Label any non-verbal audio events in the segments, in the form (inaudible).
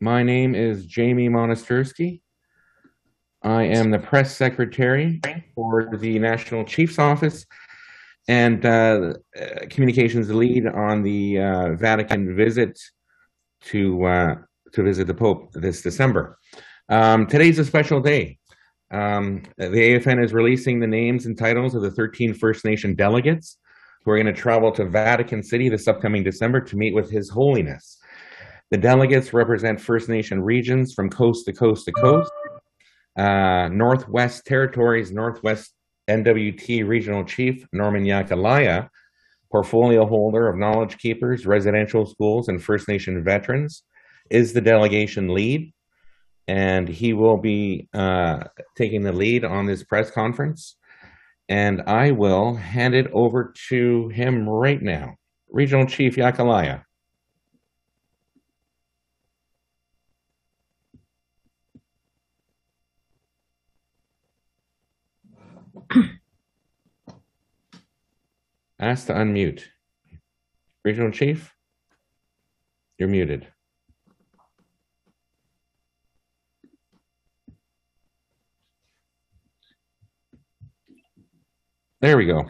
My name is Jamie Monastyrski. I am the press secretary for the National Chief's Office and uh, communications lead on the uh, Vatican visit to uh, to visit the Pope this December. Um, today's a special day. Um, the AFN is releasing the names and titles of the 13 First Nation delegates who are going to travel to Vatican City this upcoming December to meet with His Holiness. The delegates represent First Nation regions from coast to coast to coast, uh, Northwest Territories, Northwest NWT Regional Chief Norman Yakeleya, portfolio holder of Knowledge Keepers, residential schools, and First Nation veterans, is the delegation lead and he will be uh, taking the lead on this press conference. And I will hand it over to him right now. Regional Chief Yakeleya. Ask to unmute. Regional Chief, you're muted. There we go.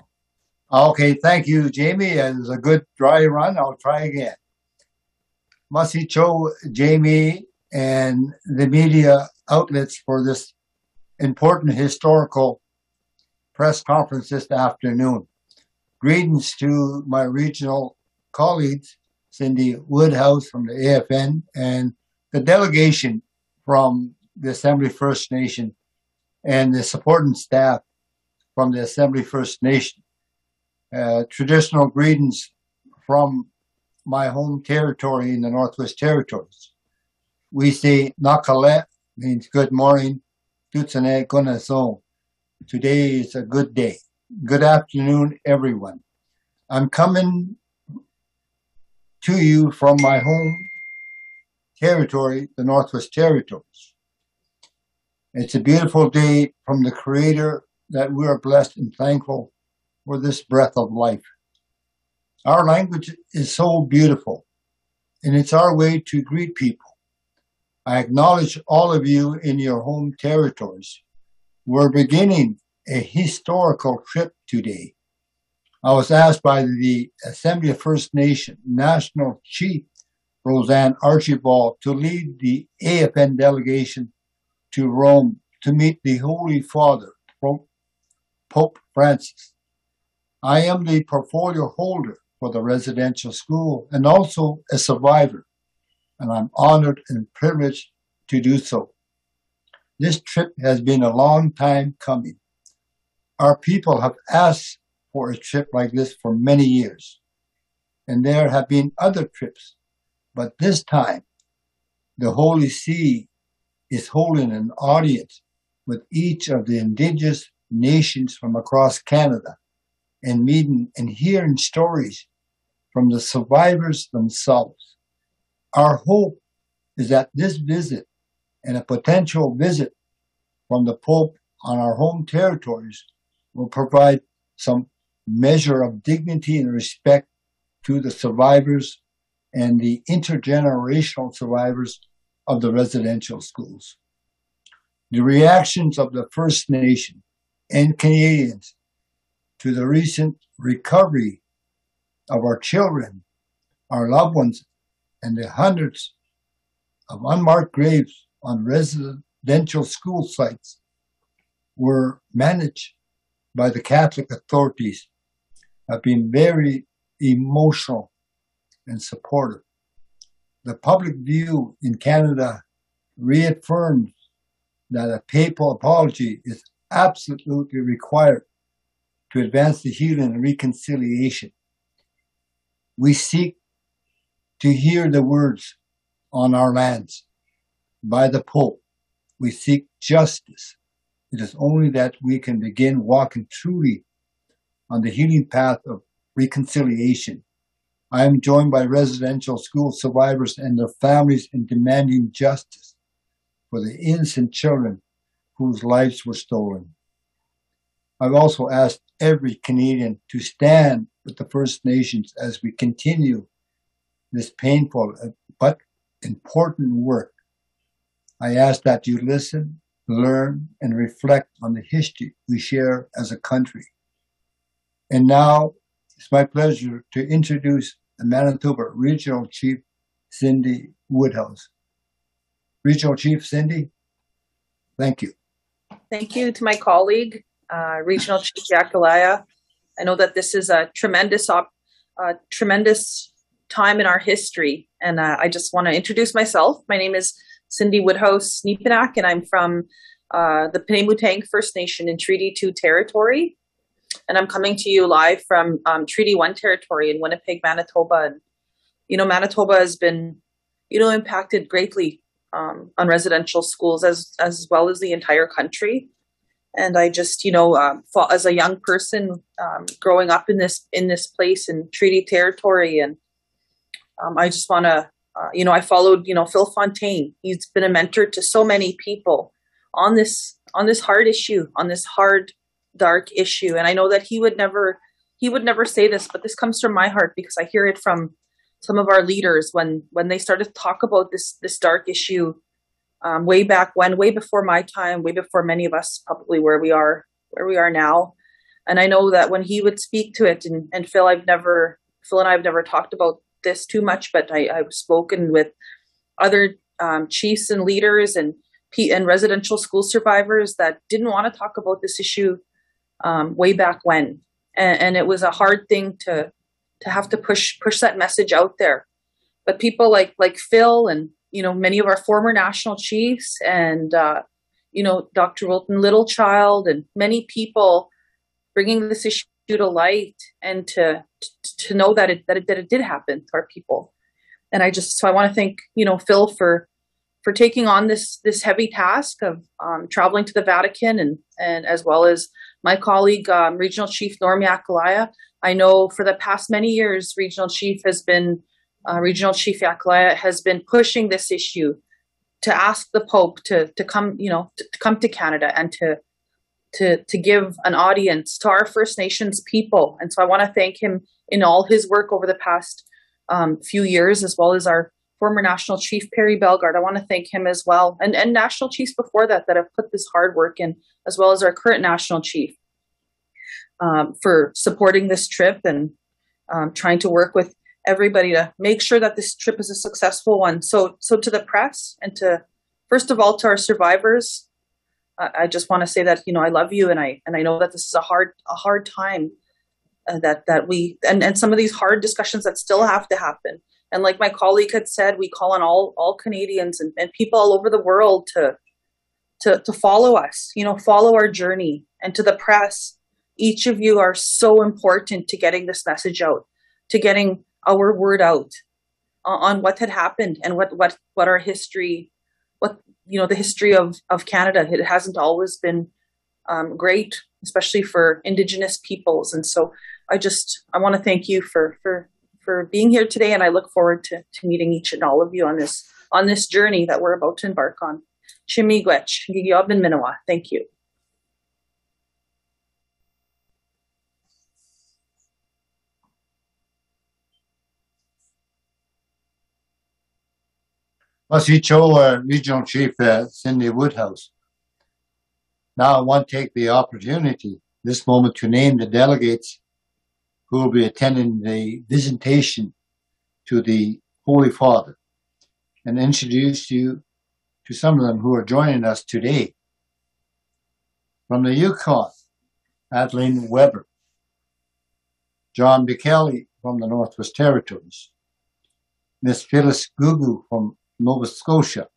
Okay, thank you, Jamie. It was a good dry run. I'll try again. Masicho, Jamie, and the media outlets for this important historical press conference this afternoon. Greetings to my regional colleagues, Cindy Woodhouse from the AFN, and the delegation from the Assembly First Nation and the supporting staff from the Assembly First Nation. Uh, traditional greetings from my home territory in the Northwest Territories. We say Nakale means good morning. Today is a good day. Good afternoon, everyone. I'm coming to you from my home territory, the Northwest Territories. It's a beautiful day from the Creator that we are blessed and thankful for this breath of life. Our language is so beautiful, and it's our way to greet people. I acknowledge all of you in your home territories. We're beginning a historical trip today. I was asked by the Assembly of First Nation National Chief Roseanne Archibald to lead the AFN delegation to Rome to meet the Holy Father, Pope Francis. I am the portfolio holder for the residential school and also a survivor, and I'm honored and privileged to do so. This trip has been a long time coming. Our people have asked for a trip like this for many years, and there have been other trips, but this time the Holy See is holding an audience with each of the indigenous nations from across Canada and meeting and hearing stories from the survivors themselves. Our hope is that this visit and a potential visit from the Pope on our home territories will provide some measure of dignity and respect to the survivors and the intergenerational survivors of the residential schools. The reactions of the First Nation and Canadians to the recent recovery of our children, our loved ones, and the hundreds of unmarked graves on residential school sites were managed by the Catholic authorities have been very emotional and supportive. The public view in Canada reaffirms that a papal apology is absolutely required to advance the healing and reconciliation. We seek to hear the words on our lands by the Pope. We seek justice. It is only that we can begin walking truly on the healing path of reconciliation. I am joined by residential school survivors and their families in demanding justice for the innocent children whose lives were stolen. I've also asked every Canadian to stand with the First Nations as we continue this painful but important work I ask that you listen, learn, and reflect on the history we share as a country. And now it's my pleasure to introduce the Manitoba Regional Chief, Cindy Woodhouse. Regional Chief Cindy, thank you. Thank you to my colleague, uh, Regional Chief Yakeleya. I know that this is a tremendous, op- uh, tremendous time in our history, and uh, I just want to introduce myself. My name is Cindy Woodhouse Nepinak, and I'm from uh, the Pinaymootang First Nation in Treaty 2 territory. And I'm coming to you live from um, Treaty 1 territory in Winnipeg, Manitoba. And, you know, Manitoba has been, you know, impacted greatly um, on residential schools as, as well as the entire country. And I just, you know, um, as a young person um, growing up in this in this place in Treaty Territory, and um, I just want to uh, you know, I followed, you know, Phil Fontaine. He's been a mentor to so many people on this on this hard issue, on this hard, dark issue. And I know that he would never he would never say this, but this comes from my heart because I hear it from some of our leaders when when they started to talk about this this dark issue um, way back when, way before my time, way before many of us probably where we are where we are now. And I know that when he would speak to it, and, and Phil, I've never Phil and I have never talked about this too much, but I, have spoken with other um, chiefs and leaders and and residential school survivors that didn't want to talk about this issue um, way back when, and, and, it was a hard thing to to have to push push that message out there. But people like like Phil and you know many of our former national chiefs and uh, you know Dr. Wilton Littlechild and many people bringing this issue to light and to to know that it that it, that it did happen to our people. And I just so I want to thank you know Phil for for taking on this this heavy task of um, traveling to the Vatican and and as well as my colleague um, Regional Chief Norm Yakeleya. I know for the past many years, Regional Chief has been uh, Regional Chief Yakeleya has been pushing this issue to ask the Pope to to come you know to, to come to Canada and to to to give an audience to our First Nations people. And so I want to thank him in all his work over the past um, few years, as well as our former National Chief Perry Bellegarde. I want to thank him as well, and and National Chiefs before that that have put this hard work in, as well as our current National Chief um, for supporting this trip and um, trying to work with everybody to make sure that this trip is a successful one. So so to the press and to first of all to our survivors I just want to say that you know I love you and I and I know that this is a hard a hard time uh, that that we and and some of these hard discussions that still have to happen. And like my colleague had said we call on all all Canadians and, and people all over the world to to to follow us you know follow our journey. And to the press each of you are so important to getting this message out to getting our word out on, on what had happened and what what what our history you know the history of of Canada. It hasn't always been um, great, especially for Indigenous peoples. And so I just I want to thank you for for for being here today, and I look forward to to meeting each and all of you on this on this journey that we're about to embark on. Chimigwech, Gigiyob and Minawa. Thank you. Masicho, uh, Regional Chief uh, Cindy Woodhouse. Now I want to take the opportunity this moment to name the delegates who will be attending the visitation to the Holy Father and introduce you to some of them who are joining us today. From the Yukon, Adeline Weber, John Bickelly from the Northwest Territories, Miss Phyllis Gugu from Nova Scotia.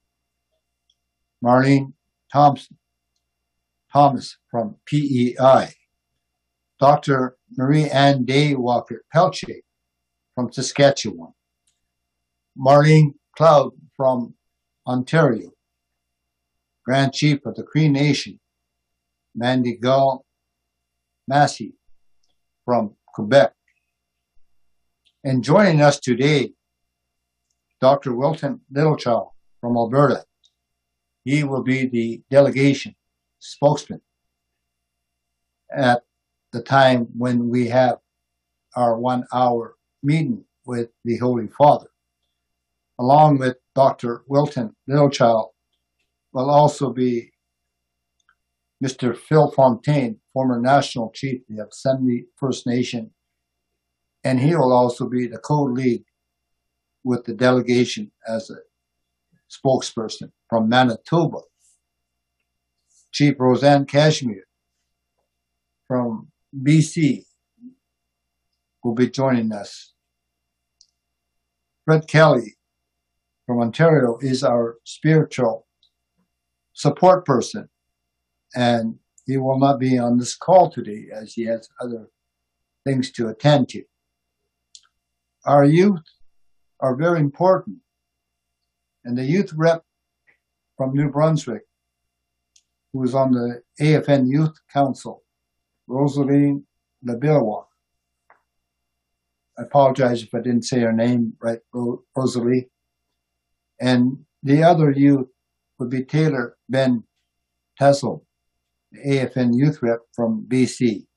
Marlene Thompson, Thomas from PEI. Dr. Marie Ann Day Walker Pelche from Saskatchewan. Marlene Cloud from Ontario. Grand Chief of the Cree Nation, Mandy Gull Massey from Quebec. And joining us today Dr. Wilton Littlechild from Alberta. He will be the delegation spokesman at the time when we have our one hour meeting with the Holy Father. Along with Dr. Wilton Littlechild will also be Mr. Phil Fontaine, former national chief of Yosemite First Nation, and he will also be the co-lead with the delegation as a spokesperson from Manitoba. Chief Rosanne Casimir from BC will be joining us. Fred Kelly from Ontario is our spiritual support person, and he will not be on this call today as he has other things to attend to. Our youth are very important, and the youth rep from New Brunswick, who is on the AFN Youth Council, Rosaline LaBilliois. I apologize if I didn't say her name right, Rosalie. And the other youth would be Taylor Ben Tessel, the AFN youth rep from BC.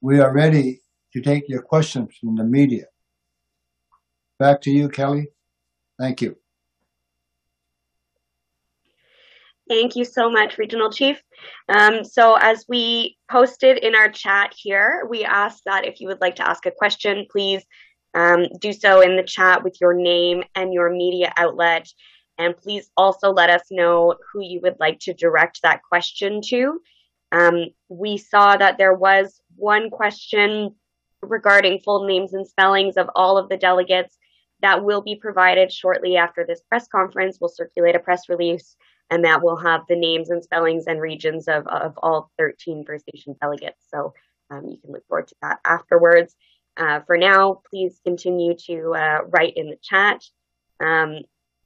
We are ready to take your questions from the media. Back to you, Kelly. Thank you. Thank you so much, Regional Chief. Um, so as we posted in our chat here, we asked that if you would like to ask a question, please um, do so in the chat with your name and your media outlet. And please also let us know who you would like to direct that question to. Um, we saw that there was one question regarding full names and spellings of all of the delegates that will be provided shortly after this press conference. We'll circulate a press release and that will have the names and spellings and regions of, of all 13 First Nation delegates. So um, you can look forward to that afterwards. Uh, for now, please continue to uh, write in the chat. Um,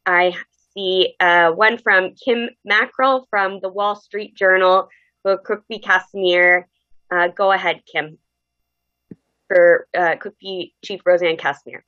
I see uh, one from Kim Mackrael from the Wall Street Journal, Kukpi7 Casimir. Uh, go ahead, Kim, for uh, Kukpi7 Chief Rosanne Casimir.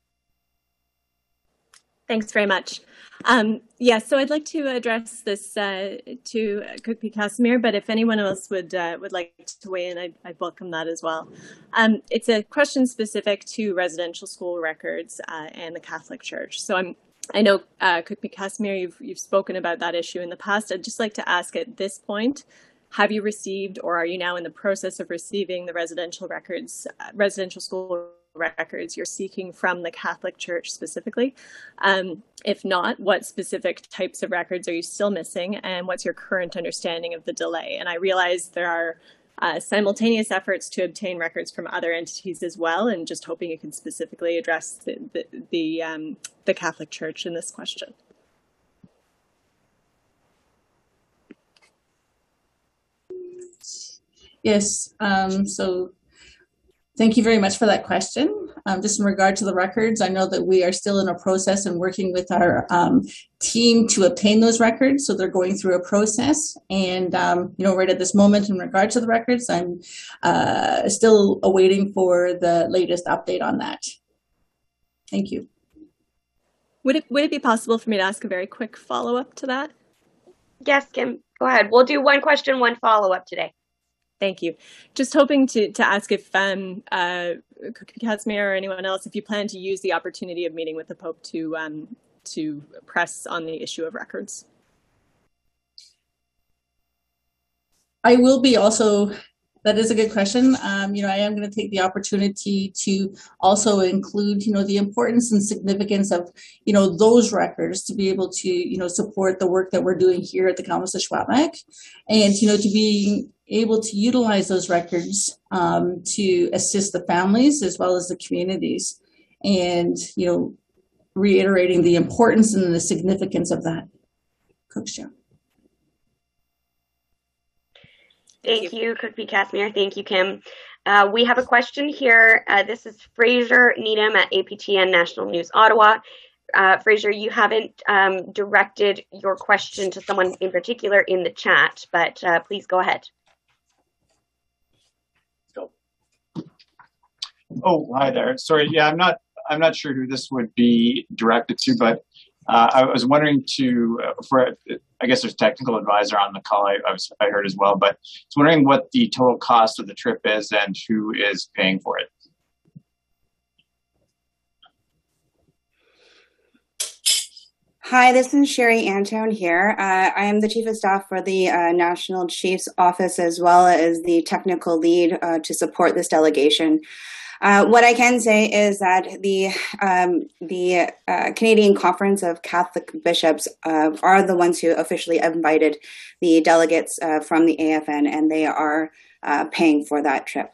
Thanks very much. Um, yeah, so I'd like to address this uh, to Kukpi7 Casimir, but if anyone else would uh, would like to weigh in, I'd, I'd welcome that as well. Um, it's a question specific to residential school records uh, and the Catholic Church. So I'm I know uh, Kukpi7 Casimir, you've you've spoken about that issue in the past. I'd just like to ask at this point, have you received or are you now in the process of receiving the residential records, uh, residential school records you're seeking from the Catholic Church specifically? Um, if not, what specific types of records are you still missing, and what's your current understanding of the delay? And I realize there are uh, simultaneous efforts to obtain records from other entities as well, and just hoping you can specifically address the the the, um, the Catholic Church in this question. Yes, um, so thank you very much for that question. Um, just in regard to the records, I know that we are still in a process and working with our um, team to obtain those records. So they're going through a process. And, um, you know, right at this moment, in regard to the records, I'm uh, still awaiting for the latest update on that. Thank you. Would it would it be possible for me to ask a very quick follow up to that? Yes, Kim, go ahead. We'll do one question, one follow up today. Thank you. Just hoping to, to ask if um, uh, Casimir or anyone else, if you plan to use the opportunity of meeting with the Pope to um, to press on the issue of records. I will be also. That is a good question. Um, you know, I am going to take the opportunity to also include, you know, the importance and significance of, you know, those records to be able to, you know, support the work that we're doing here at the of Secwépemc, and you know, to be able to utilize those records um, to assist the families as well as the communities and you know reiterating the importance and the significance of that Cookshaw. Thank you, Kukpi7 Casimir. Thank you, Kim. Uh, we have a question here. Uh, this is Fraser Needham at APTN National News Ottawa. Uh, Fraser, you haven't um, directed your question to someone in particular in the chat, but uh, please go ahead. Oh, hi there. Sorry, yeah, I'm not I'm not sure who this would be directed to, but uh, I was wondering to uh, for I guess there's technical advisor on the call. I, I, was I heard as well, but I was wondering what the total cost of the trip is and who is paying for it. Hi, this is Sherry Antone here. Uh, I am the Chief of Staff for the uh, National Chief's Office as well as the technical lead uh, to support this delegation. Uh, what I can say is that the um, the uh, Canadian Conference of Catholic Bishops uh, are the ones who officially invited the delegates from the AFN, and they are paying for that trip.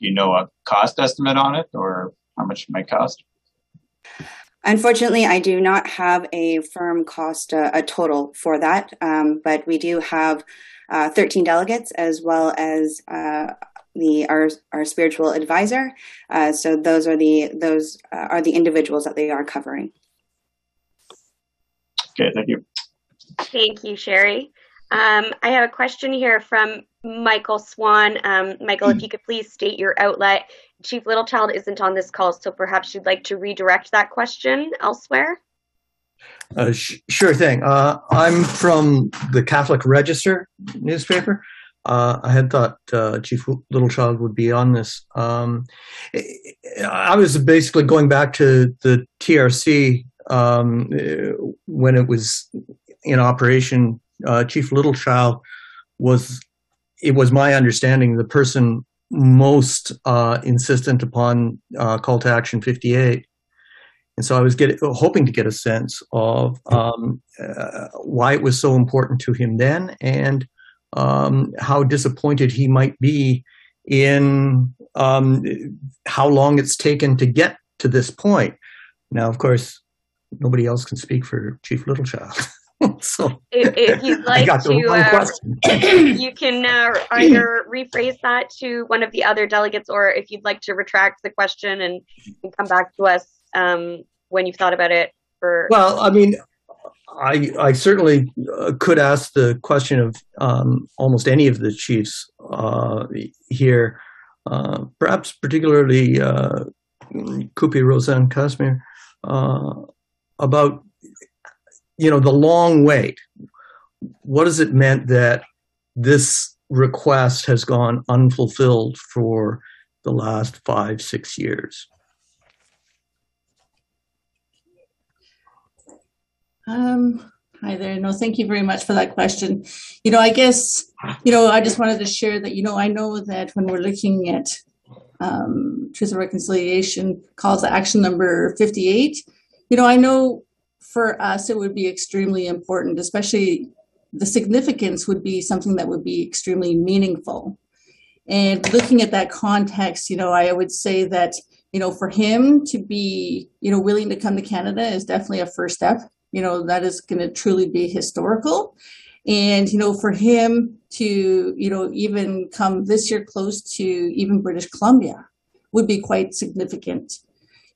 Do you know a cost estimate on it, or how much it might cost? Unfortunately, I do not have a firm cost, uh, a total for that, um, but we do have uh, 13 delegates as well as uh, the our our spiritual advisor. Uh, so those are the those uh, are the individuals that they are covering. Okay, thank you. Thank you, Sherry. Um, I have a question here from Michael Swan. Um, Michael, if you could please state your outlet. Chief Littlechild isn't on this call, so perhaps you'd like to redirect that question elsewhere. Uh, sh- sure thing. Uh, I'm from the Catholic Register newspaper. Uh, I had thought uh, Chief Littlechild would be on this. Um, I was basically going back to the TRC um, when it was in operation. Uh, Chief Littlechild was, it was my understanding, the person most uh, insistent upon call to action 58 and so I was getting, hoping to get a sense of um, uh, why it was so important to him then and um, how disappointed he might be in um, how long it's taken to get to this point. Now, of course, nobody else can speak for Chief Littlechild. (laughs) so if, if you'd (laughs) like to, uh, (clears throat) (clears throat) you can uh, either rephrase that to one of the other delegates, or if you'd like to retract the question and, and come back to us um, when you've thought about it for well i mean i i certainly uh, could ask the question of um, almost any of the chiefs uh, here uh, perhaps particularly uh, Kukpi7 Rosanne Casimir uh, about you know the long wait. What has it meant that this request has gone unfulfilled for the last five six years Um, hi there. No, thank you very much for that question. You know, I guess, you know, I just wanted to share that, you know, I know that when we're looking at um, Truth and Reconciliation calls to action number 58, you know, I know for us it would be extremely important, especially the significance would be something that would be extremely meaningful. And looking at that context, you know, I would say that, you know, for him to be, you know, willing to come to Canada is definitely a first step you know, that is going to truly be historical. And, you know, for him to, you know, even come this year close to even British Columbia would be quite significant.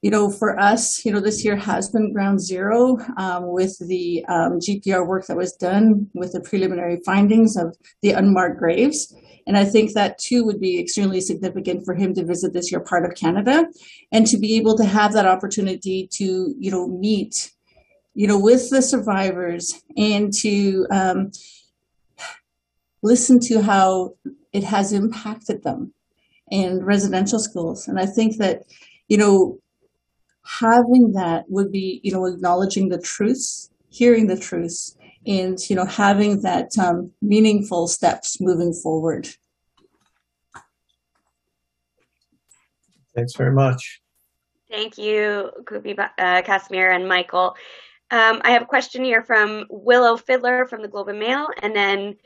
You know, for us, you know, this year has been ground zero um, with the um, GPR work that was done with the preliminary findings of the unmarked graves. And I think that too would be extremely significant for him to visit this year part of Canada and to be able to have that opportunity to, you know, meet you know, with the survivors and to um, listen to how it has impacted them in residential schools. And I think that, you know, having that would be, you know, acknowledging the truths, hearing the truths, and, you know, having that um, meaningful steps moving forward. Thanks very much. Thank you, Kukpi7 uh, Casimir and Michael. Um, I have a question here from Willow Fiddler from the Globe and Mail, and then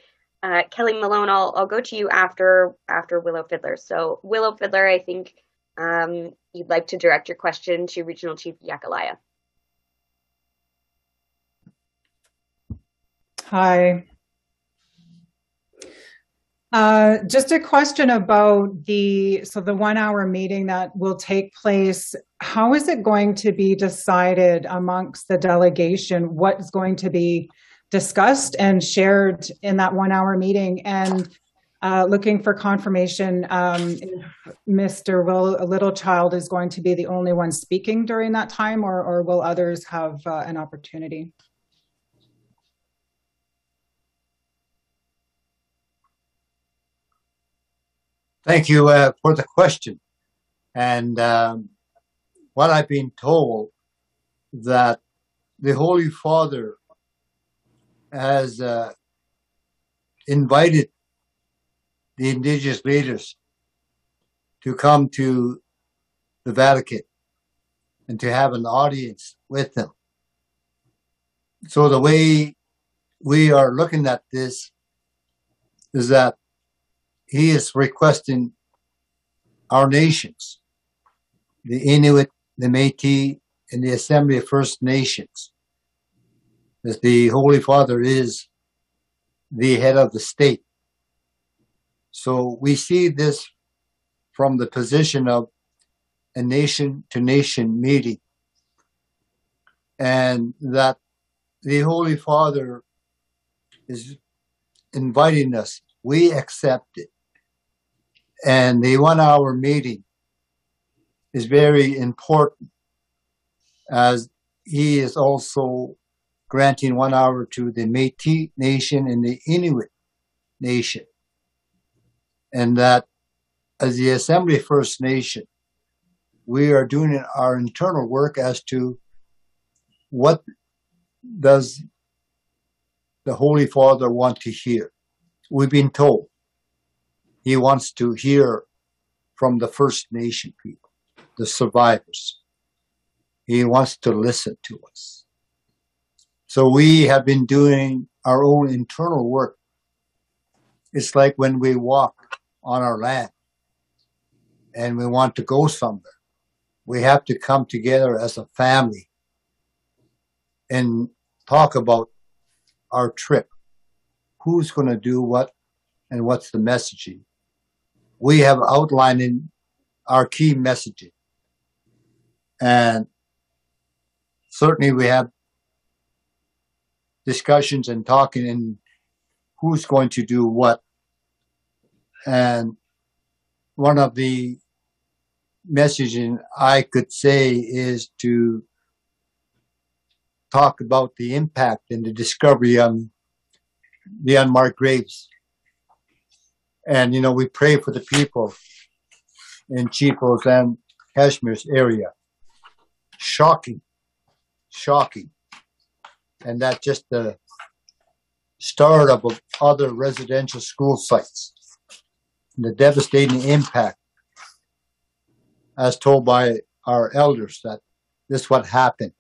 uh, Kelly Malone. I'll, I'll go to you after after Willow Fiddler. So Willow Fiddler, I think um, you'd like to direct your question to Regional Chief Yakeleya. Hi. Uh, just a question about the so the one hour meeting that will take place. How is it going to be decided amongst the delegation? What is going to be discussed and shared in that one hour meeting? And uh, looking for confirmation, um, Mr. Will Littlechild is going to be the only one speaking during that time, or, or will others have uh, an opportunity? Thank you uh, for the question. And um, what I've been told that the Holy Father has uh, invited the indigenous leaders to come to the Vatican and to have an audience with them. So the way we are looking at this is that he is requesting our nations, the Inuit, the Métis, and the Assembly of First Nations, that the Holy Father is the head of the state. So we see this from the position of a nation to nation meeting. And that the Holy Father is inviting us. We accept it. And the one hour meeting is very important as he is also granting one hour to the Métis nation and the Inuit nation. And that as the Assembly First Nation, we are doing our internal work as to what does the Holy Father want to hear. We've been told he wants to hear from the First Nation people, the survivors. He wants to listen to us. So we have been doing our own internal work. It's like when we walk on our land and we want to go somewhere. We have to come together as a family and talk about our trip. Who's going to do what and what's the messaging? We have outlined in our key messaging. And certainly we have discussions and talking and who's going to do what. And one of the messaging I could say is to talk about the impact and the discovery on the unmarked graves. And, you know, we pray for the people in Chipos and Casimir's area. Shocking, shocking. And that's just the start of other residential school sites. The devastating impact, as told by our elders, that this what happened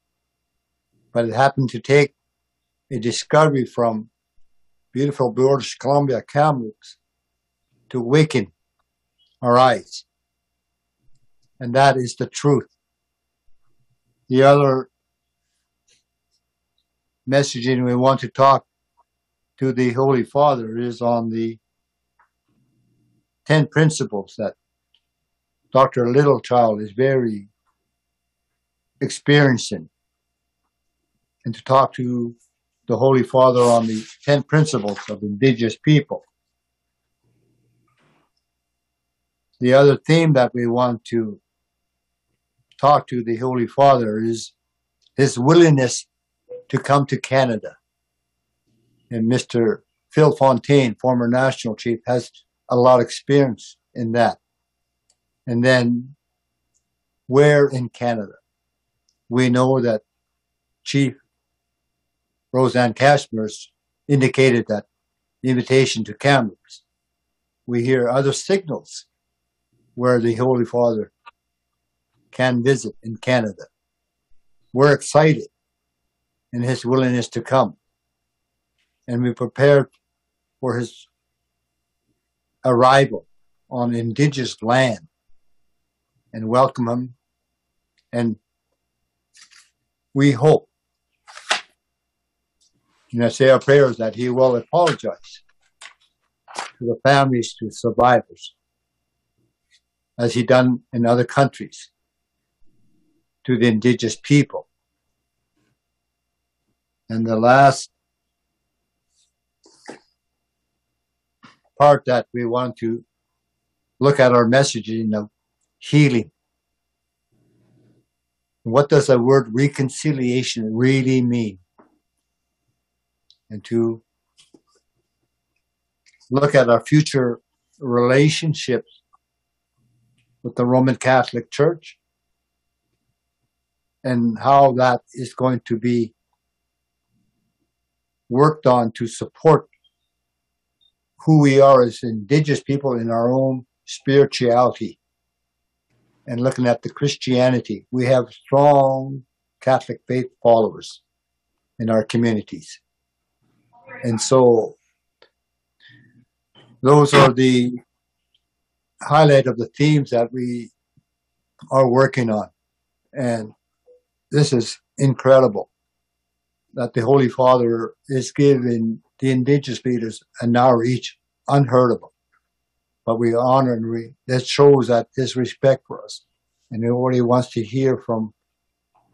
but it happened to take a discovery from beautiful British Columbia Kamloops to waken our eyes. And that is the truth. The other messaging we want to talk to the Holy Father is on the 10 principles that Dr. Littlechild is very experiencing and to talk to the Holy Father on the 10 principles of indigenous people. The other theme that we want to talk to the Holy Father is his willingness to come to Canada. And Mr. Phil Fontaine, former national chief, has a lot of experience in that. And then where in Canada? We know that Chief Rosanne Casimir's indicated that invitation to Kamloops. We hear other signals where the Holy Father can visit in Canada. We're excited in his willingness to come. And we prepared for his arrival on indigenous land and welcome him. And we hope and I say our prayers that he will apologize to the families, to survivors, as he done in other countries, to the indigenous people. And the last part that we want to look at our messaging of healing. What does the word reconciliation really mean? and to look at our future relationships with the Roman Catholic Church and how that is going to be worked on to support who we are as indigenous people in our own spirituality and looking at the Christianity. We have strong Catholic faith followers in our communities. And so those are the highlight of the themes that we are working on. And this is incredible that the Holy Father is giving the indigenous leaders an hour each, unheard of. But we honor and we, that shows that his respect for us. And he wants to hear from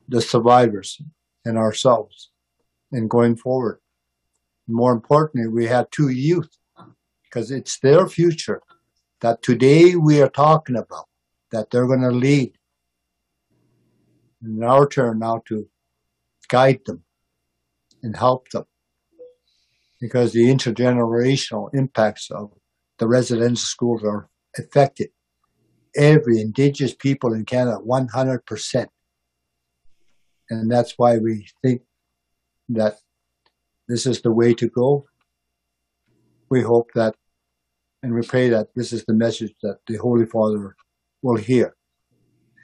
the survivors and ourselves and going forward. More importantly, we have two youth because it's their future that today we are talking about, that they're going to lead. And our turn now to guide them and help them because the intergenerational impacts of the residential schools are affected. Every Indigenous people in Canada, 100%. And that's why we think that this is the way to go. We hope that, and we pray that this is the message that the Holy Father will hear.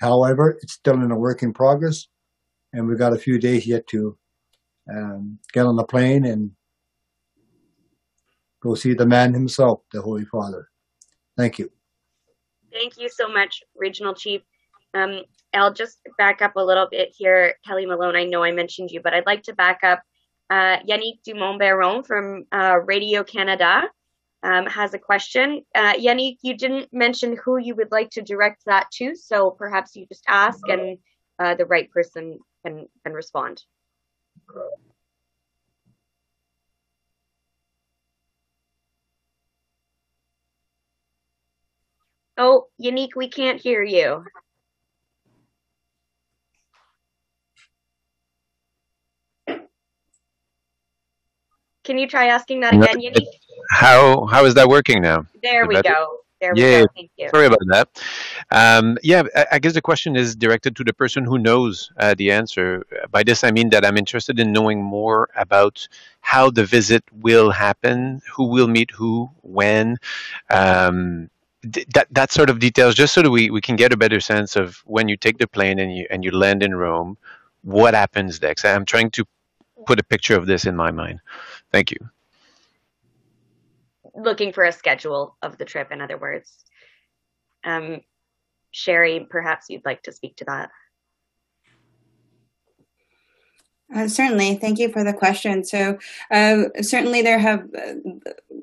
However, it's still in a work in progress, and we've got a few days yet to um, get on the plane and go see the man himself, the Holy Father. Thank you. Thank you so much, Regional Chief. Um, I'll just back up a little bit here. Kelly Malone, I know I mentioned you, but I'd like to back up. Uh, Yannick Dumont-Baron from uh, Radio Canada um, has a question. Uh, Yannick, you didn't mention who you would like to direct that to, so perhaps you just ask and uh, the right person can, can respond. Oh, Yannick, we can't hear you. Can you try asking that again, Yannick? How how is that working now? There we go. There we Yeah, go. Thank you. Sorry about that. Um, yeah, I, I guess the question is directed to the person who knows uh, the answer. By this, I mean that I'm interested in knowing more about how the visit will happen, who will meet who, when, um, th- that that sort of details, just so that we, we can get a better sense of when you take the plane and you and you land in Rome, what happens next. I'm trying to put a picture of this in my mind. Thank you. Looking for a schedule of the trip, in other words. Um, Sherry, perhaps you'd like to speak to that. Uh, certainly, thank you for the question. So, uh, certainly, there have, uh,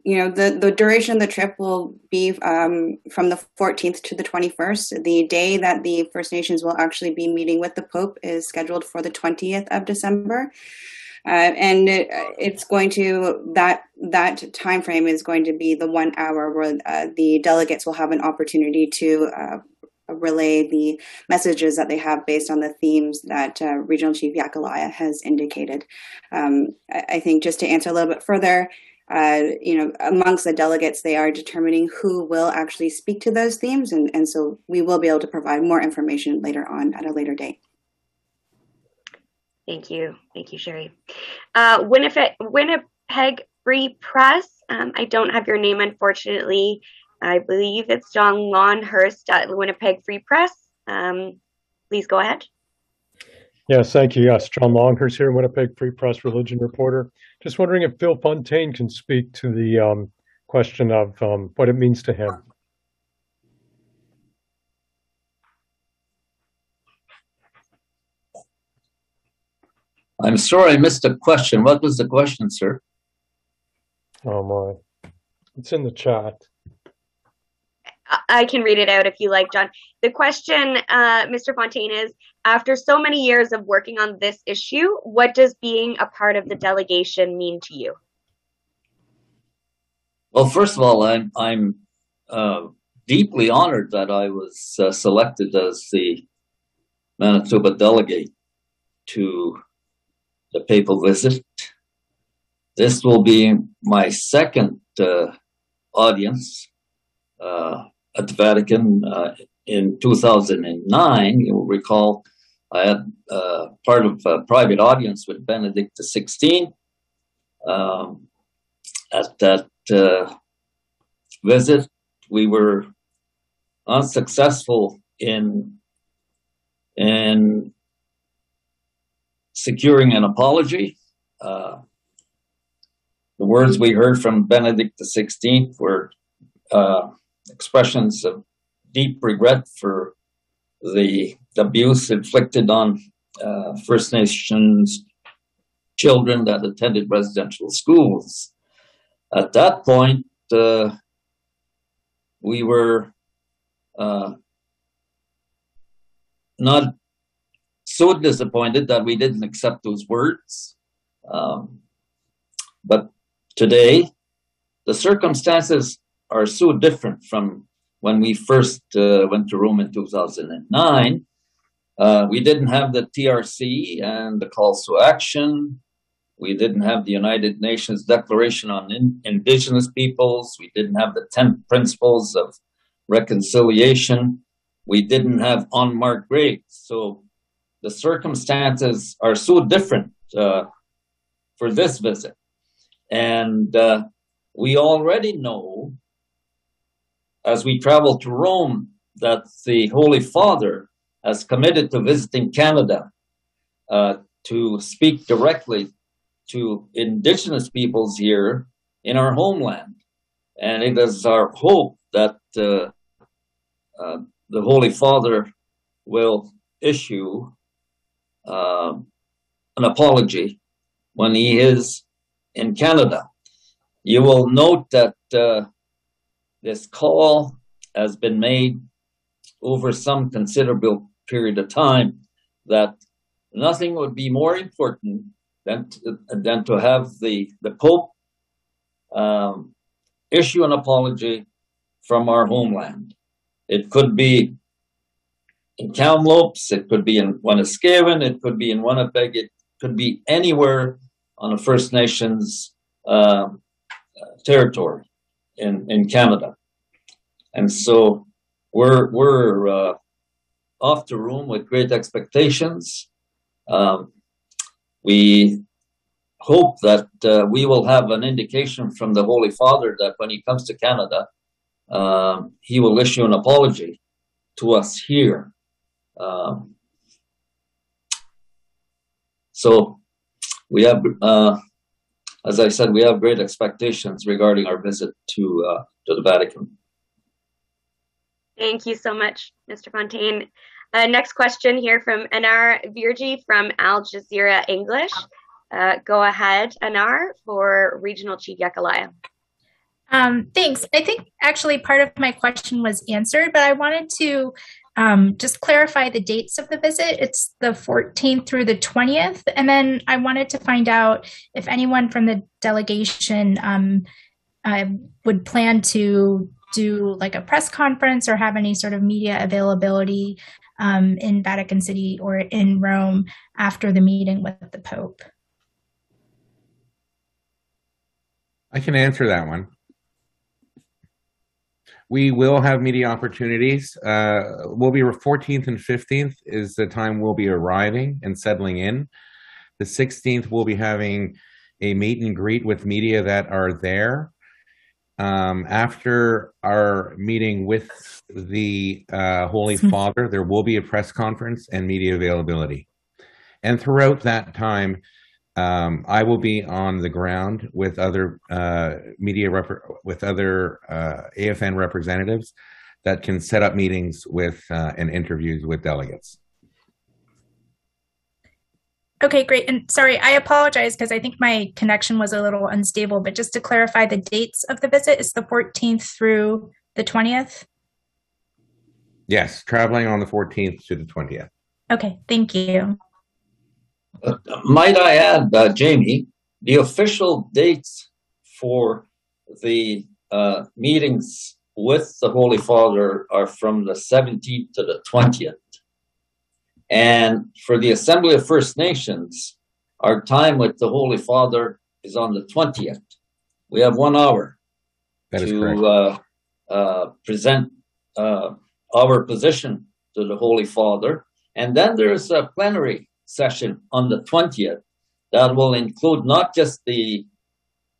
you know, the the duration of the trip will be um, from the 14th to the 21st. The day that the First Nations will actually be meeting with the Pope is scheduled for the 20th of December. Uh, and it, it's going to that that time frame is going to be the one hour where uh, the delegates will have an opportunity to uh, relay the messages that they have based on the themes that uh, Regional Chief Yakeleya has indicated. Um, I, I think just to answer a little bit further, uh, you know, amongst the delegates, they are determining who will actually speak to those themes, and, and so we will be able to provide more information later on at a later date. Thank you. Thank you, Sherry. Uh, Winnipeg, Winnipeg Free Press. Um, I don't have your name, unfortunately. I believe it's John Longhurst at Winnipeg Free Press. Um, please go ahead. Yes, thank you. Yes, John Longhurst here, Winnipeg Free Press religion reporter. Just wondering if Phil Fontaine can speak to the um, question of um, what it means to him. I'm sorry I missed a question. What was the question, sir? Oh my, it's in the chat. I- I can read it out if you like, John. The question, uh, Mr. Fontaine, is after so many years of working on this issue, what does being a part of the delegation mean to you? Well, first of all, I'm I'm uh, deeply honored that I was uh, selected as the Manitoba delegate to the papal visit. This will be my second uh, audience uh, at the Vatican uh, in 2009. You'll recall I had uh, part of a private audience with Benedict XVI. Um, at that uh, visit, we were unsuccessful in in securing an apology. Uh, the words we heard from Benedict XVI were uh, expressions of deep regret for the abuse inflicted on uh, First Nations children that attended residential schools. At that point, uh, we were uh, not so disappointed that we didn't accept those words. Um, but today, the circumstances are so different from when we first uh, went to Rome in 2009. Uh, we didn't have the TRC and the calls to action. We didn't have the United Nations Declaration on in- Indigenous Peoples. We didn't have the 10 principles of reconciliation. We didn't have unmarked graves. So the circumstances are so different uh, for this visit. And uh, we already know, as we travel to Rome, that the Holy Father has committed to visiting Canada uh, to speak directly to Indigenous peoples here in our homeland. And it is our hope that uh, uh, the Holy Father will issue uh, an apology when he is in Canada. You will note that uh, this call has been made over some considerable period of time that nothing would be more important than to, than to have the, the Pope um, issue an apology from our homeland. It could be in Kamloops, it could be in Wanuskewin, it could be in Winnipeg, it could be anywhere on a First Nations uh, territory in, in Canada. And so we're, we're uh, off the room with great expectations. Um, we hope that uh, we will have an indication from the Holy Father that when he comes to Canada, um, he will issue an apology to us here. Um, so we have, uh, as I said, we have great expectations regarding our visit to uh, to the Vatican. Thank you so much, Mr. Fontaine. Uh, next question here from Anar Virji from Al Jazeera English. Uh, go ahead, Anar, for Regional Chief Yakeleya. Um, thanks. I think actually part of my question was answered, but I wanted to um, just clarify the dates of the visit. It's the 14th through the 20th. And then I wanted to find out if anyone from the delegation um, uh, would plan to do like a press conference or have any sort of media availability um, in Vatican City or in Rome after the meeting with the Pope. I can answer that one. We will have media opportunities. Uh, we'll be 14th and 15th is the time we'll be arriving and settling in. The 16th, we'll be having a meet and greet with media that are there. Um, after our meeting with the uh, Holy (laughs) Father, there will be a press conference and media availability. And throughout that time, um, I will be on the ground with other uh, media rep- with other uh, AFN representatives that can set up meetings with uh, and interviews with delegates. Okay, great. And sorry, I apologize because I think my connection was a little unstable, but just to clarify the dates of the visit is the 14th through the 20th? Yes, traveling on the 14th to the 20th. Okay, thank you. Uh, might I add, uh, Jamie, the official dates for the uh, meetings with the Holy Father are from the 17th to the 20th. And for the Assembly of First Nations, our time with the Holy Father is on the 20th. We have one hour That to uh, uh, present uh, our position to the Holy Father And then there's a plenary session on the 20th that will include not just the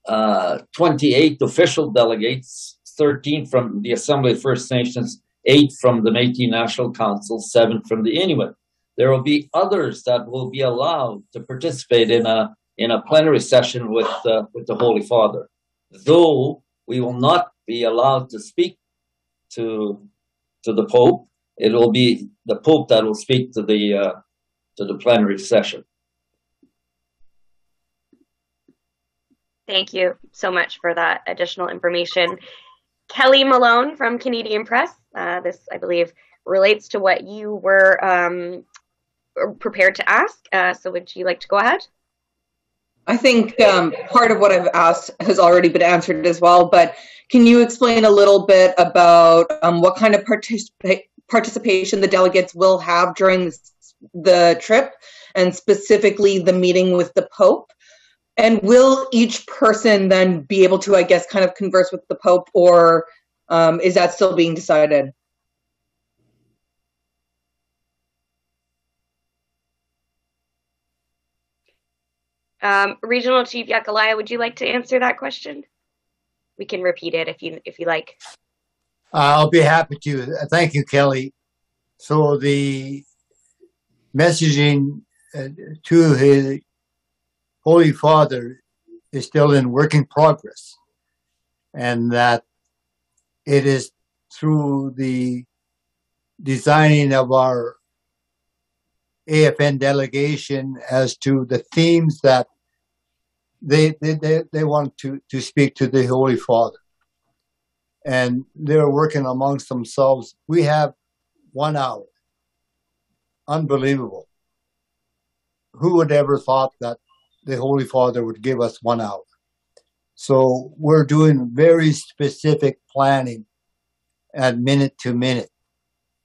uh, 28 official delegates, 13 from the Assembly of First Nations, eight from the Métis National Council, seven from the Inuit. There will be others that will be allowed to participate in a in a plenary session with uh, with the Holy Father, though we will not be allowed to speak to to the Pope. It will be the Pope that will speak to the uh, to the plenary session. Thank you so much for that additional information. Kelly Malone from Canadian Press. Uh, this, I believe, relates to what you were um, prepared to ask. Uh, so, would you like to go ahead? I think um, part of what I've asked has already been answered as well, but can you explain a little bit about um, what kind of participa- participation the delegates will have during this, the trip and specifically the meeting with the Pope? And will each person then be able to, I guess, kind of converse with the Pope, or um, is that still being decided? Um, Regional Chief Yakeleya, would you like to answer that question? We can repeat it if you if you like. I'll be happy to. Thank you, Kelly. So the messaging uh, to his Holy Father is still in working progress, and that it is through the designing of our AFN delegation as to the themes that they they, they, want to, to speak to the Holy Father. And they're working amongst themselves. We have one hour. Unbelievable. Who would ever thought that the Holy Father would give us one hour? So we're doing very specific planning at minute to minute.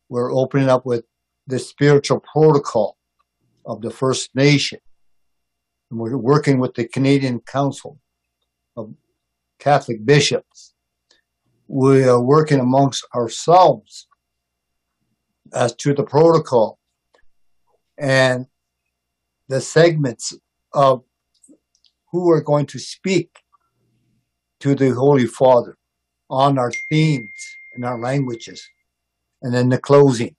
We're opening up with the spiritual protocol of the First Nation. And we're working with the Canadian Council of Catholic Bishops. We are working amongst ourselves as to the protocol and the segments of who are going to speak to the Holy Father on our themes and our languages. And then the closing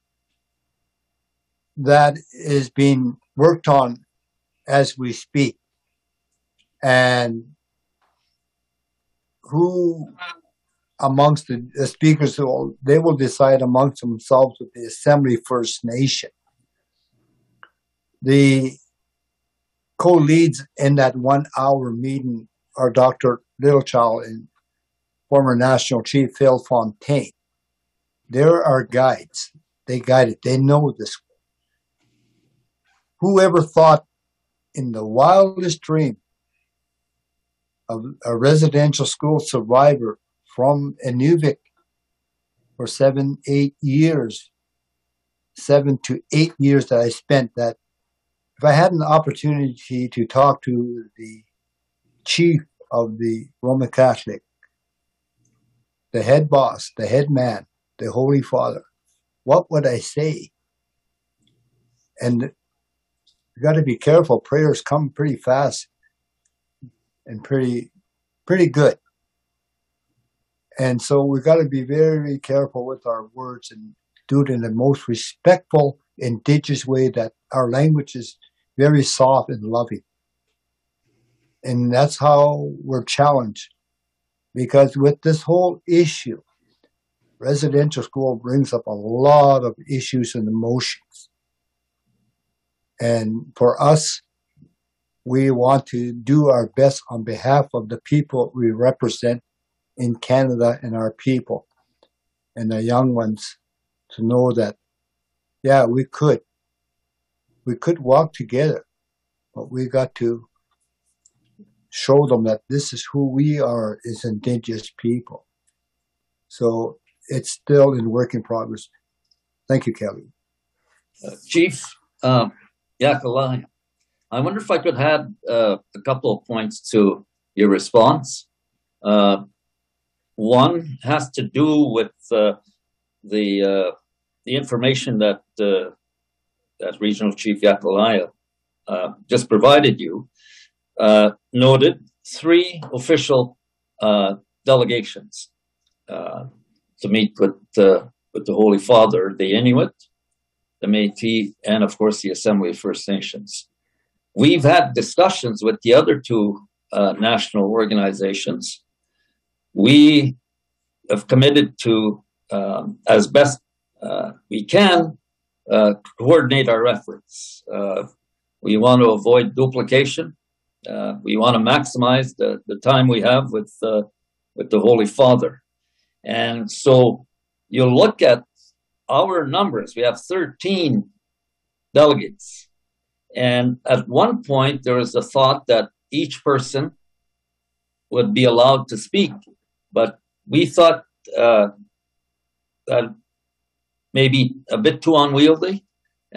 that is being worked on as we speak. And who amongst the, speakers they will decide amongst themselves with the Assembly First Nation. The co-leads in that one hour meeting are Dr. Littlechild and former National Chief Phil Fontaine. There are guides. They guide it. They know this Whoever thought in the wildest dream of a residential school survivor from Inuvik for seven, eight years, seven to eight years that I spent that if I had an opportunity to talk to the chief of the Roman Catholic, the head boss, the head man, the Holy Father, what would I say? And you got to be careful. Prayers come pretty fast and pretty, pretty good. And so we got to be very careful with our words and do it in the most respectful, indigenous way that our language is very soft and loving. And that's how we're challenged. Because with this whole issue, residential school brings up a lot of issues and emotions. And for us, we want to do our best on behalf of the people we represent in Canada and our people and the young ones to know that, yeah, we could. We could walk together, but we got to show them that this is who we are as Indigenous people. So it's still in work in progress. Thank you, Kelly. Uh, Chief, um, Yakeleya, I wonder if I could add uh, a couple of points to your response. Uh, one has to do with uh, the uh, the information that uh, that Regional Chief Yakeleya uh, just provided you uh, noted three official uh, delegations uh, to meet with with the Holy Father, the Inuit, the Métis, and of course the Assembly of First Nations. We've had discussions with the other two uh, national organizations. We have committed to, um, as best uh, we can, uh, coordinate our efforts. Uh, we want to avoid duplication. Uh, we want to maximize the, the time we have with uh, with the Holy Father, and so you look at our numbers. We have 13 delegates, and at one point there was a thought that each person would be allowed to speak, but we thought uh, that maybe a bit too unwieldy,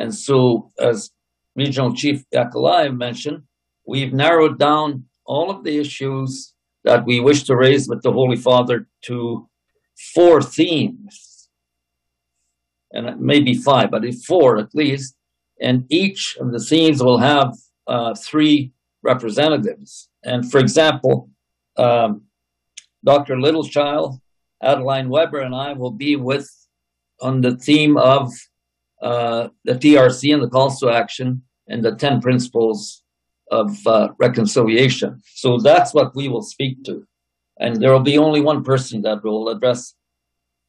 and so as Regional Chief Yakeleya mentioned, we've narrowed down all of the issues that we wish to raise with the Holy Father to four themes, and maybe five, but four at least. And each of the themes will have uh, three representatives. And for example, um, Dr. Littlechild, Adeline Weber, and I will be with on the theme of uh, the TRC and the calls to action and the 10 principles of uh, reconciliation. So that's what we will speak to. And there will be only one person that will address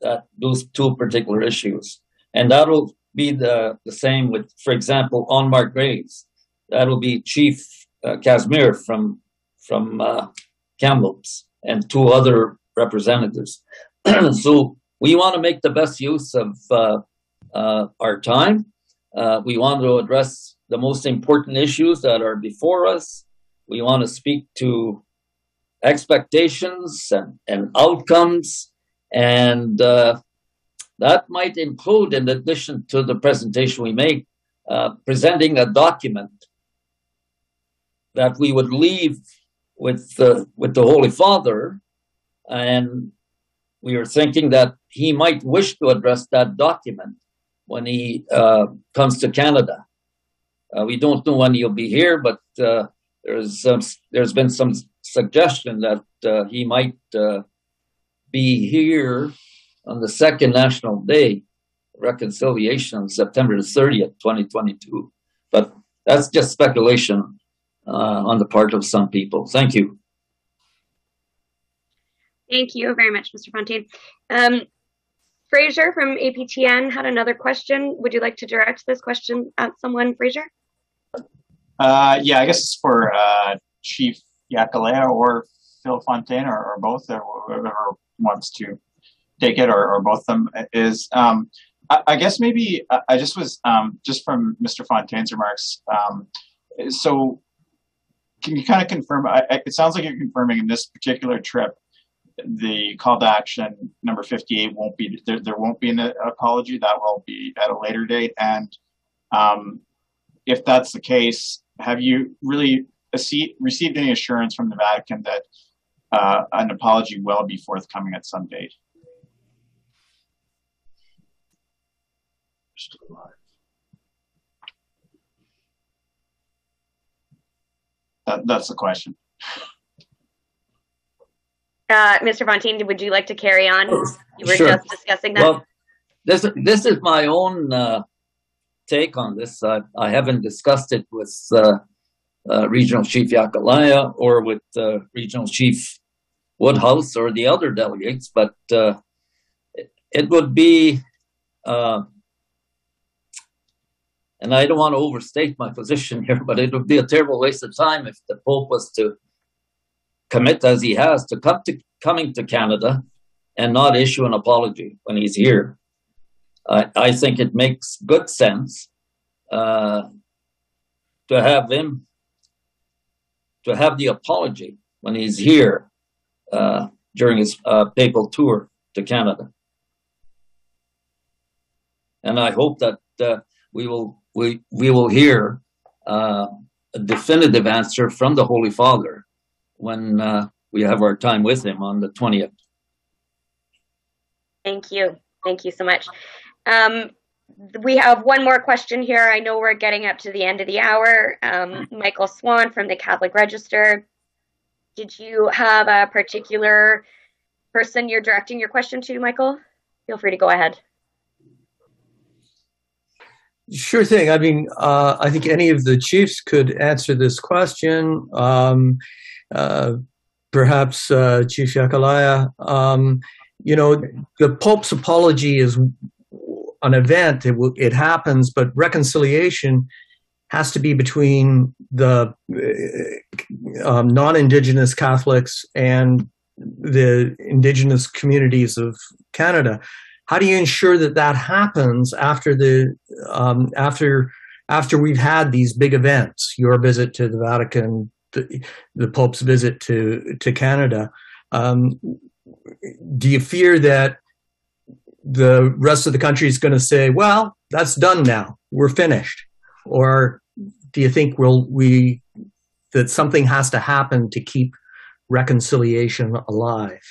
that, those two particular issues. And that will be the, the same with, for example, unmarked graves. That will be Chief uh, Casimir from, from uh, Kamloops and two other representatives. (clears throat) so we want to make the best use of uh, uh, our time. Uh, we want to address the most important issues that are before us. We want to speak to expectations and, and outcomes. And uh, that might include, in addition to the presentation we make, uh, presenting a document that we would leave with the, with the Holy Father. And we are thinking that he might wish to address that document when he uh, comes to Canada. Uh, we don't know when he'll be here, but uh, there's there's been some suggestion that uh, he might uh, be here on the second National Day reconciliation on September the 30th, 2022. But that's just speculation uh, on the part of some people. Thank you. Thank you very much, Mr. Fontaine. Um, Fraser from APTN had another question. Would you like to direct this question at someone, Fraser? Uh, yeah, I guess it's for uh, Chief Yakeleya or Phil Fontaine or, or both, or whoever wants to take it, or, or both of them. Is um, I, I, guess maybe I just was um, just from Mr. Fontaine's remarks. Um, so, can you kind of confirm? I, it sounds like you're confirming in this particular trip, the call to action number 58 won't be there. There won't be an apology. That will be at a later date, and um, if that's the case, have you really received any assurance from the Vatican that uh, an apology will be forthcoming at some date? That, that's the question. (laughs) Uh, Mr. Fontaine, would you like to carry on? You were sure. just discussing that. Well, this this is my own uh, take on this. I, I haven't discussed it with uh, uh, Regional Chief Yakeleya or with uh, Regional Chief Woodhouse or the other delegates, but uh, it, it, would be, uh, and I don't want to overstate my position here, (laughs) but it would be a terrible waste of time if the Pope was to commit, as he has, to come to coming to Canada and not issue an apology when he's here. I, I think it makes good sense uh, to have him to have the apology when he's here uh, during his uh, papal tour to Canada. And I hope that uh, we will we we will hear uh, a definitive answer from the Holy Father when uh, we have our time with him on the twentieth. Thank you. Thank you so much. Um, we have one more question here. I know we're getting up to the end of the hour. Um, Michael Swan from the Catholic Register. Did you have a particular person you're directing your question to, Michael? Feel free to go ahead. Sure thing. I mean, uh, I think any of the chiefs could answer this question. Um, uh, perhaps uh, Chief Yakeleya. Um, you know, the Pope's apology is an event. It, it happens, but reconciliation has to be between the uh, um, non-Indigenous Catholics and the Indigenous communities of Canada. How do you ensure that that happens after the um, after after we've had these big events? Your visit to the Vatican, the, the Pope's visit to to Canada. Um, do you fear that the rest of the country is going to say, "Well, that's done now. We're finished," or do you think we'll we that something has to happen to keep reconciliation alive?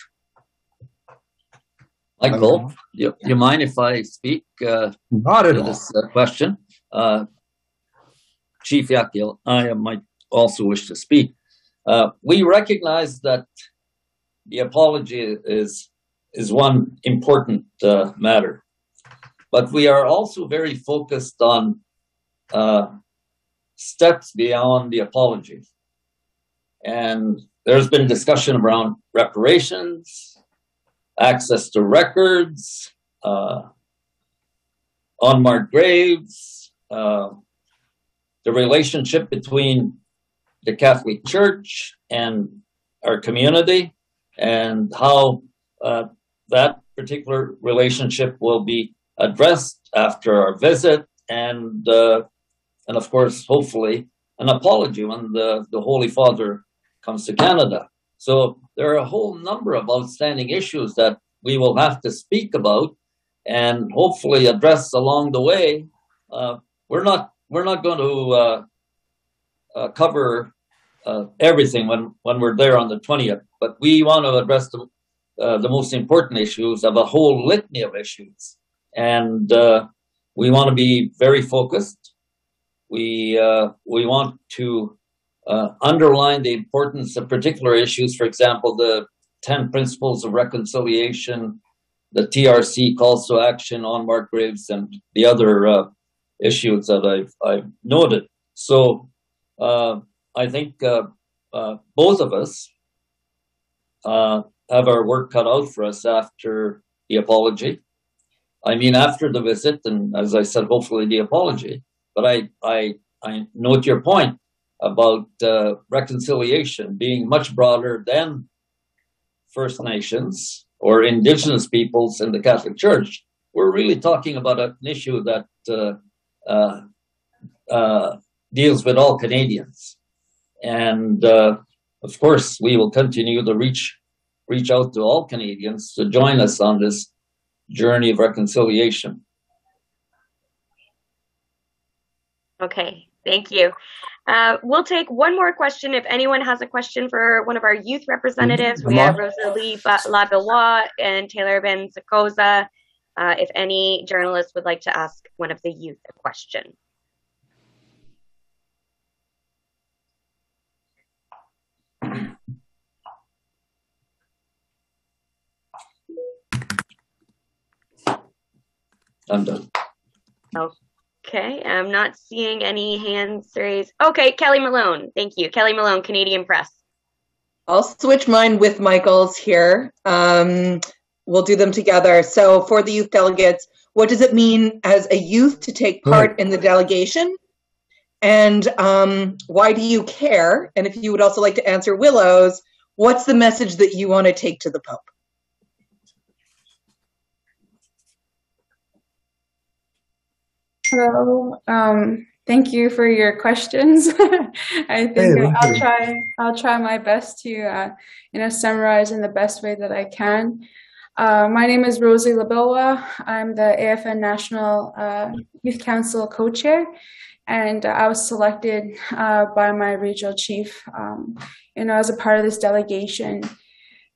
Michael, you, you mind if I speak? Uh, Not at to all. This uh, question, uh, Chief Yakil, I might also wish to speak. Uh, we recognize that the apology is is one important uh, matter, but we are also very focused on uh, steps beyond the apology. And there's been discussion around reparations, access to records, uh, unmarked graves, uh, the relationship between the Catholic Church and our community, and how uh, that particular relationship will be addressed after our visit, and uh, and of course, hopefully, an apology when the, the Holy Father comes to Canada. So there are a whole number of outstanding issues that we will have to speak about and hopefully address along the way. Uh, we're not we're not going to uh, uh, cover uh, everything when when we're there on the twentieth, but we want to address the uh, the most important issues of a whole litany of issues, and uh, we want to be very focused. We we want to uh, underline the importance of particular issues. For example, the 10 principles of reconciliation, the TRC calls to action unmarked graves, and the other uh, issues that I've, I've noted. So uh, I think uh, uh, both of us uh, have our work cut out for us after the apology. I mean, after the visit, and as I said, hopefully the apology. But I, I, I note your point about uh, reconciliation being much broader than First Nations or Indigenous peoples in the Catholic Church. We're really talking about an issue that uh, uh, uh deals with all Canadians, and uh, of course, we will continue to reach reach out to all Canadians to join us on this journey of reconciliation. Okay, thank you. Uh, we'll take one more question. If anyone has a question for one of our youth representatives, we have Rosalie LaBilliois and Taylor Ben Zakoza. Uh, if any journalist would like to ask one of the youth a question. I'm done. Okay, I'm not seeing any hands raised. Okay, Kelly Malone. Thank you. Kelly Malone, Canadian Press. I'll switch mine with Michael's here. Um, we'll do them together. So, for the youth delegates, what does it mean as a youth to take part in the delegation? And um, why do you care? And if you would also like to answer Willow's, what's the message that you want to take to the Pope? Hello. Um, thank you for your questions. (laughs) I think Hey, I'll you. try. I'll try my best to, uh, you know, summarize in the best way that I can. Uh, my name is Rosie LaBilliois. I'm the AFN National uh, Youth Council co-chair, and I was selected uh, by my regional chief, um, you know, as a part of this delegation.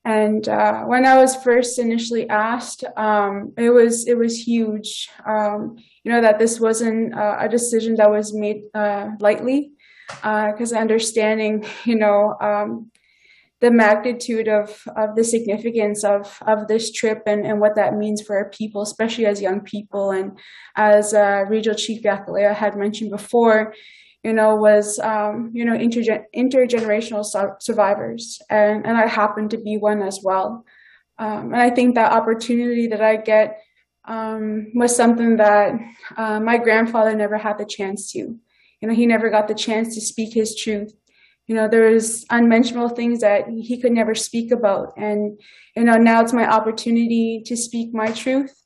And uh, when I was first initially asked, um, it was it was huge. Um, you know that this wasn't uh, a decision that was made uh, lightly, because understanding, (laughs) you know, um, the magnitude of, of the significance of, of this trip and, and what that means for our people, especially as young people. And as uh, Regional Chief Yakeleya had mentioned before, you know, was, um, you know, intergen- intergenerational su- survivors. And, and I happen to be one as well. Um, and I think that opportunity that I get um, was something that uh, my grandfather never had the chance to. You know, he never got the chance to speak his truth you know there's unmentionable things that he could never speak about and you know now it's my opportunity to speak my truth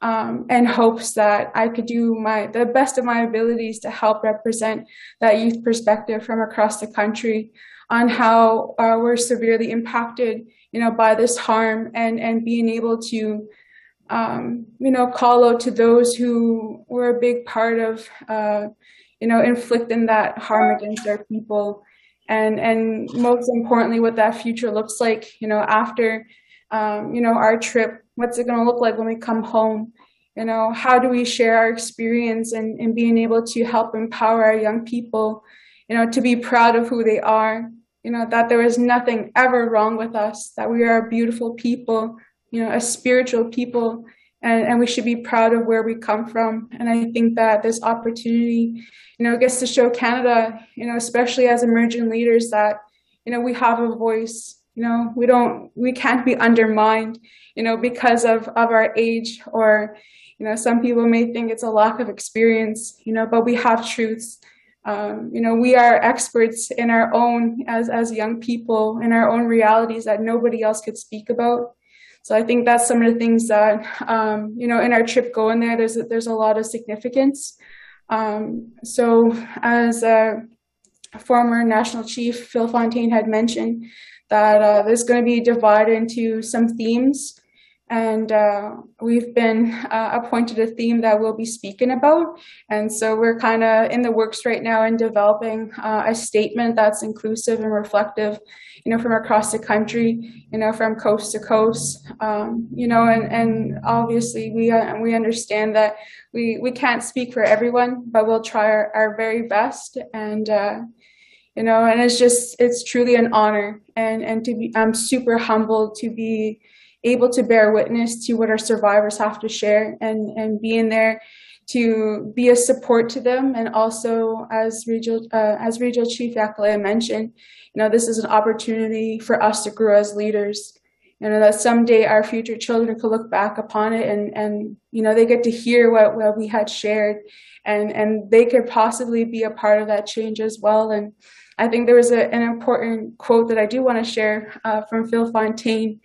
um, and hopes that i could do my the best of my abilities to help represent that youth perspective from across the country on how uh, we're severely impacted you know by this harm and and being able to um, you know call out to those who were a big part of uh, you know inflicting that harm against our people. And and most importantly what that future looks like you know after um, you know our trip what's it going to look like when we come home you know how do we share our experience and, and being able to help empower our young people you know to be proud of who they are you know that there is nothing ever wrong with us that we are a beautiful people you know a spiritual people and, and we should be proud of where we come from. And I think that this opportunity, you know, gets to show Canada, you know, especially as emerging leaders, that you know we have a voice. You know, we don't, we can't be undermined, you know, because of of our age or, you know, some people may think it's a lack of experience, you know, but we have truths. Um, you know, we are experts in our own as as young people in our own realities that nobody else could speak about. So I think that's some of the things that, um, you know, in our trip going there, there's, there's a lot of significance. Um, so as a former national chief, Phil Fontaine had mentioned that uh, there's going to be divided into some themes and uh, we've been uh, appointed a theme that we'll be speaking about. And so we're kind of in the works right now in developing uh, a statement that's inclusive and reflective, you know, from across the country, you know, from coast to coast, um, you know, and, and obviously we uh, we understand that we we can't speak for everyone, but we'll try our, our very best and. You know, and it's just, it's truly an honor and, and to be, I'm super humbled to be, able to bear witness to what our survivors have to share and, and being there to be a support to them. And also, as Regional, uh, as Regional Chief Yakeleya mentioned, you know, this is an opportunity for us to grow as leaders. You know, that someday our future children could look back upon it and, and you know, they get to hear what, what we had shared and, and they could possibly be a part of that change as well. And I think there was a, an important quote that I do want to share uh, from Phil Fontaine.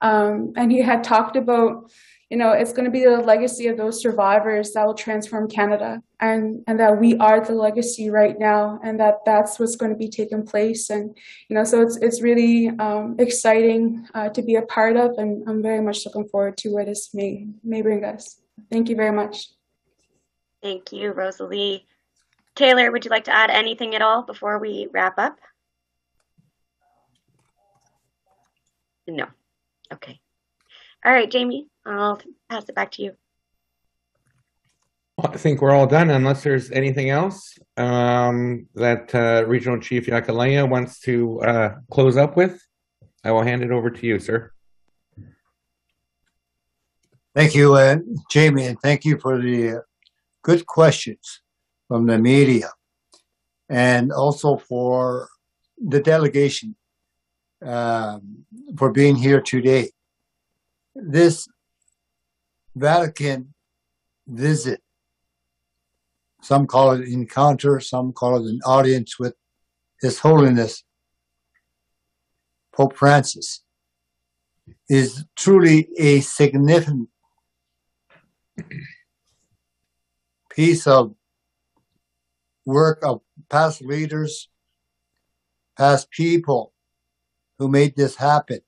Um, and he had talked about, you know, it's going to be the legacy of those survivors that will transform Canada, and and that we are the legacy right now, and that that's what's going to be taking place. And you know, so it's it's really um, exciting uh, to be a part of, and I'm very much looking forward to where this may may bring us. Thank you very much. Thank you, Rosalie. Taylor, would you like to add anything at all before we wrap up? No. Okay. All right, Jamie, I'll pass it back to you. Well, I think we're all done unless there's anything else um, that uh, Regional Chief Yakeleya wants to uh, close up with. I will hand it over to you, sir. Thank you, uh, Jamie, and thank you for the good questions from the media and also for the delegation um, for being here today. This Vatican visit, some call it encounter, some call it an audience with His Holiness Pope Francis, is truly a significant piece of work of past leaders, past people who made this happen.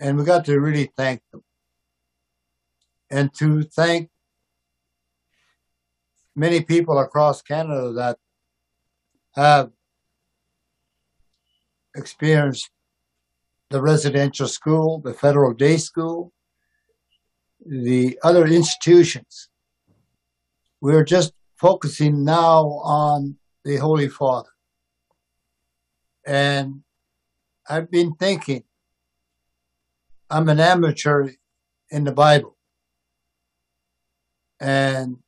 And we got to really thank them. And to thank many people across Canada that have experienced the residential school, the federal day school, the other institutions. We're just focusing now on the Holy Father. And I've been thinking, I'm an amateur in the Bible. And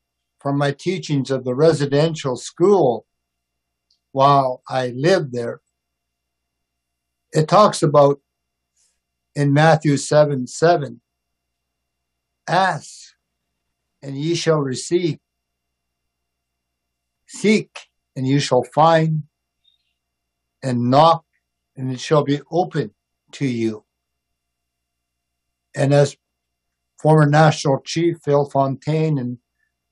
from my teachings of the residential school, while I lived there, it talks about in Matthew 7 7, ask and ye shall receive, seek and you shall find, and knock and it shall be open to you. And as former National Chief Phil Fontaine and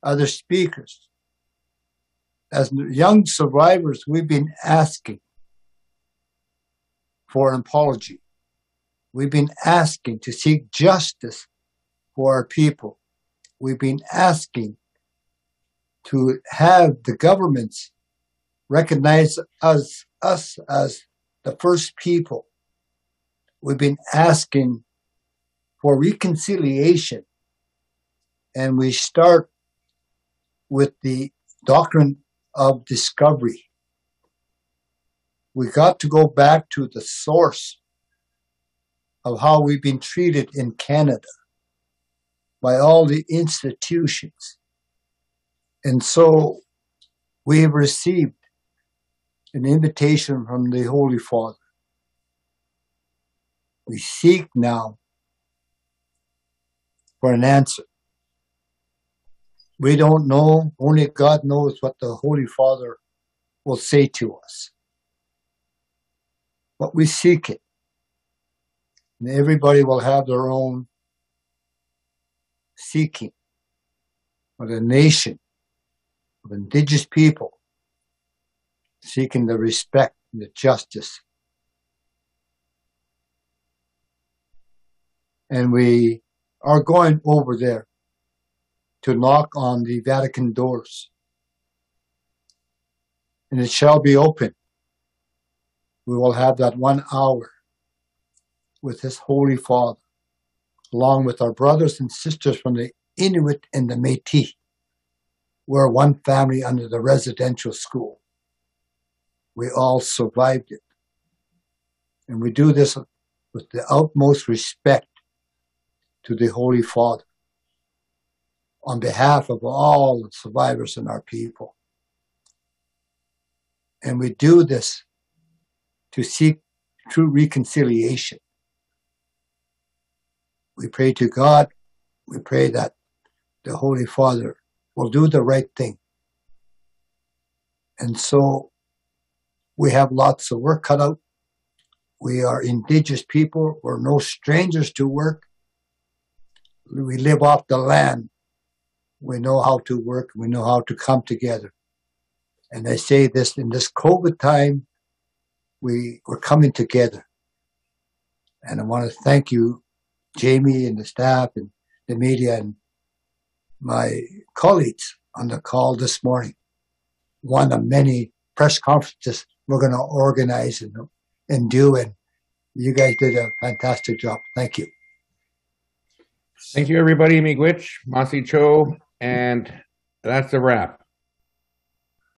other speakers, as young survivors, we've been asking for an apology. We've been asking to seek justice for our people. We've been asking to have the governments recognize us, us as the first people. We've been asking for reconciliation. And we start with the doctrine of discovery. We got to go back to the source of how we've been treated in Canada by all the institutions. And so we have received an invitation from the Holy Father. We seek now for an answer. We don't know, only God knows what the Holy Father will say to us. But we seek it. And everybody will have their own seeking of a nation of indigenous people seeking the respect and the justice. And we are going over there to knock on the Vatican doors. And it shall be open. We will have that one hour with His Holy Father, along with our brothers and sisters from the Inuit and the Metis. We're one family under the residential school. We all survived it. And we do this with the utmost respect to the Holy Father on behalf of all the survivors and our people. And we do this to seek true reconciliation. We pray to God. We pray that the Holy Father will do the right thing. And so we have lots of work cut out. We are indigenous people. We're no strangers to work. We live off the land. We know how to work. We know how to come together. And I say this in this COVID time, we we're coming together. And I want to thank you, Jamie and the staff and the media and my colleagues on the call this morning. One of many press conferences we're going to organize and, and do. And you guys did a fantastic job. Thank you. Thank you, everybody. Miigwech, Masi Cho, and that's a wrap.